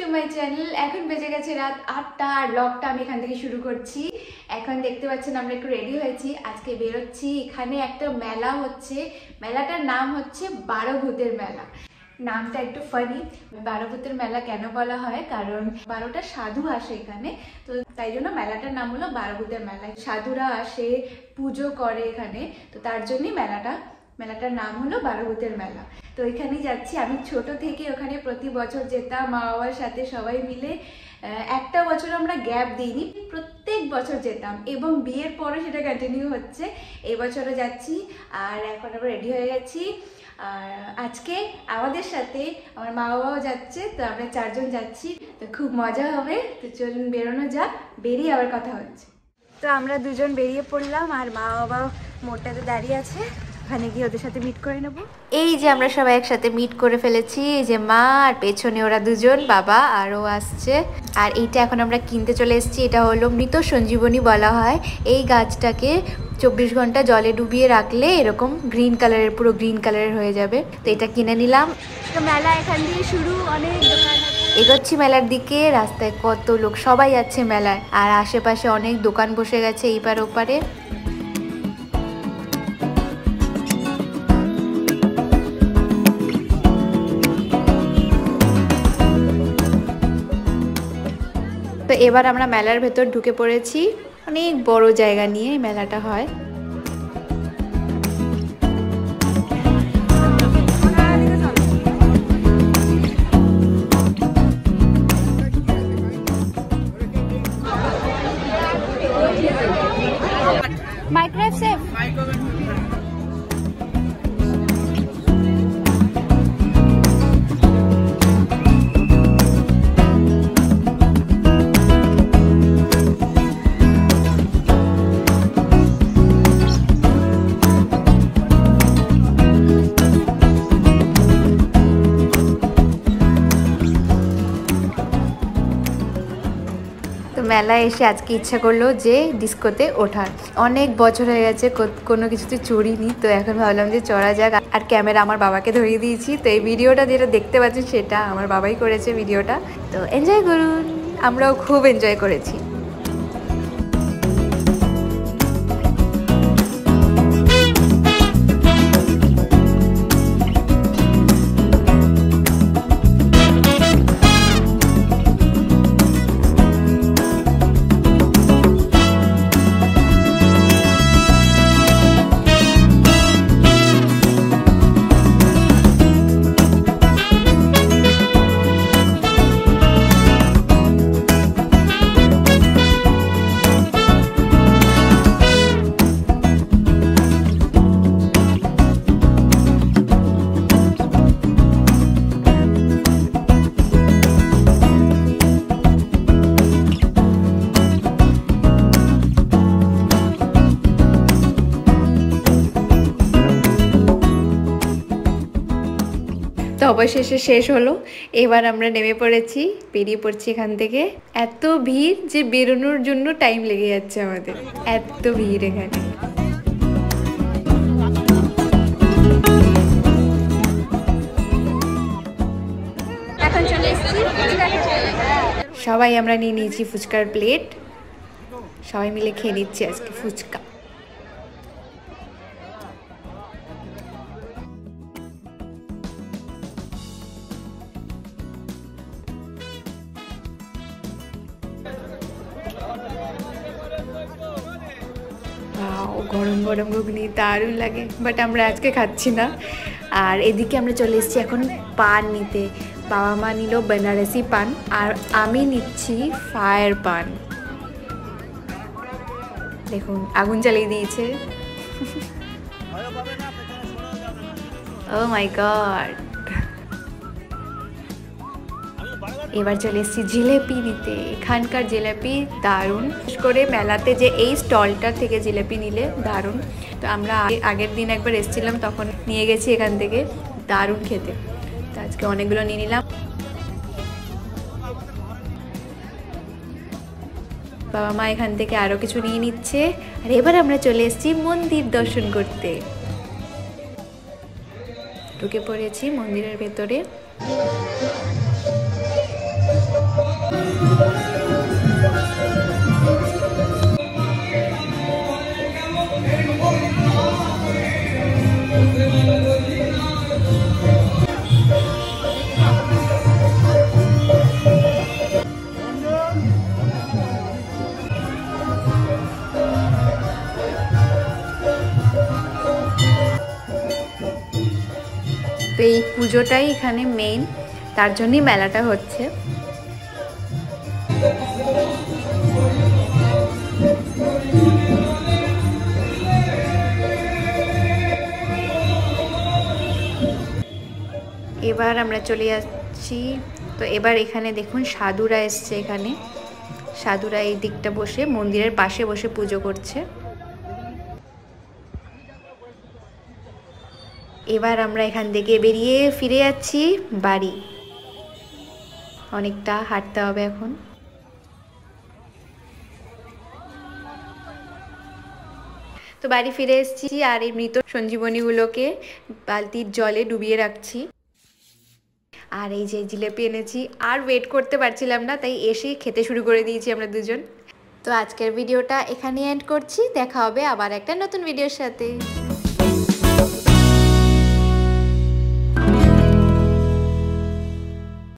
To my channel এখন বেজে গেছে রাত আটটা আর ব্লগটা আমি এখান থেকে শুরু করছি। এখন দেখতে পাচ্ছেন আমরা একটু রেডি হয়েছি। আজকে বেরোচ্ছি। এখানে একটা মেলা হচ্ছে। মেলাটার নাম হচ্ছে বারো ভূতের মেলা। নামটা একটু ফানি বারো ভূতের মেলা কেন বলা হয়? কারণ বারোটা সাধু আসে এখানে। তো তাই জন্য মেলাটার নাম হলো বারো ভূতের মেলা। সাধুরা আসে, পুজো করে এখানে। তো তার জন্যই মেলাটা মেলাটার নাম হলো বারোভূতের মেলা। তো এখানেই যাচ্ছি। আমি ছোট থেকে ওখানে প্রতি বছর যেতাম, মা বাবার সাথে সবাই মিলে। একটা বছর আমরা গ্যাপ দিইনি, প্রত্যেক বছর যেতাম এবং বিয়ের পরে সেটা কন্টিনিউ হচ্ছে। এবছরও যাচ্ছি আর এখন আমরা রেডি হয়ে গেছি। আর আজকে আমাদের সাথে আমার মা বাবাও যাচ্ছে, তো আমরা চারজন যাচ্ছি। তো খুব মজা হবে। তো চলুন বেরোনো যাক, বেরিয়ে আবার কথা হচ্ছে। তো আমরা দুজন বেরিয়ে পড়লাম আর মা বাবা মোড়টাতে দাঁড়িয়ে আছে। ওখানে গিয়ে ওদের সাথে মিট করে নেব। এই যে আমরা সবাই একসাথে মিট করে ফেলেছি এই যে মা আর পেছনে ওরা দুজন বাবা আরও আসছে। আর এইটা এখন আমরা কিনতে চলে এসেছি এটা হলো মৃত সঞ্জীবনী বলা হয়। এই গাছটাকে চব্বিশ ঘণ্টা জলে ডুবিয়ে রাখলে এরকম গ্রিন কালারের পুরো গ্রিন কালারের হয়ে যাবে। তো এটা কিনে নিলাম। মেলা এখান দিয়ে শুরু অনেক দোকান এগোচ্ছি মেলার দিকে রাস্তায় কত লোক সবাই যাচ্ছে মেলায়। আর আশেপাশে অনেক দোকান বসে গেছে এইপার ওপারে। এবার আমরা মেলার ভেতর ঢুকে পড়েছি। অনেক বড় জায়গা নিয়ে মেলাটা হয়। তো মেলায় এসে আজকে ইচ্ছা করল যে ডিস্কোতে ওঠার। অনেক বছর হয়ে গেছে কোনো কিছুতে চড়িনি, তো এখন ভাবলাম যে চড়া যাক। আর ক্যামেরা আমার বাবাকে ধরিয়ে দিয়েছি, তো এই ভিডিওটা যেটা দেখতে পাচ্ছেন সেটা আমার বাবাই করেছে ভিডিওটা। তো এনজয় করুন, আমরাও খুব এনজয় করেছি। তো অবশেষে শেষ হলো। এবার আমরা নেমে পড়েছি বেরিয়ে পড়ছি এখান থেকে। এত ভিড় যে বেরোনোর জন্য টাইম লেগে যাচ্ছে আমাদের। এত ভিড় এখানে। সবাই আমরা নিয়ে নিয়েছি ফুচকার প্লেট সবাই মিলে খেয়ে নিচ্ছি আজকে ফুচকা। গরম গরম ঘুগনি দারুণ লাগে। বাট আমরা আজকে খাচ্ছি না। আর এদিকে আমরা চলে এসেছি এখন পান নিতে। বাবা মা নিল বেনারসি পান আর আমি নিচ্ছি ফায়ার পান। দেখুন আগুন জ্বালিয়ে দিয়েছে। ও মাই গড এবার চলে এসেছি জিলেপি নিতে। এখানকার জিলেপি দারুণ। বিশেষ করে মেলাতে যে এই স্টলটা থেকে জিলেপি নিলে দারুণ। তো আমরা আগে- আগের দিন একবার এসেছিলাম, তখন নিয়ে গেছি এখান থেকে। দারুণ খেতে। তো আজকে অনেকগুলো নিয়ে নিলাম। বাবা মা এখান থেকে আরও কিছু নিয়ে নিচ্ছে। আর এবার আমরা চলে এসেছি মন্দির দর্শন করতে। ঢুকে পড়েছি মন্দিরের ভেতরে। পুজোটাই এখানে মেইন তার জন্যই মেলাটা হচ্ছে। এবার আমরা চলে যাচ্ছি। তো এবার এখানে দেখুন সাধুরা এসছে এখানে। সাধুরা এই দিকটা বসে মন্দিরের পাশে বসে পুজো করছে। এবার আমরা এখান থেকে বেরিয়ে ফিরে যাচ্ছি বাড়ি। অনেকটা হাঁটতে হবে এখন। তো বাড়ি ফিরে এসেছি আর এই মৃত সঞ্জীবনীগুলোকে বালতির জলে ডুবিয়ে রাখছি। আর এই যে জিলেপি এনেছি, আর ওয়েট করতে পারছিলাম না, তাই এসেই খেতে শুরু করে দিয়েছি আমরা দুজন। তো আজকের ভিডিওটা এখানে এন্ড করছি, দেখা হবে আবার একটা নতুন ভিডিওর সাথে।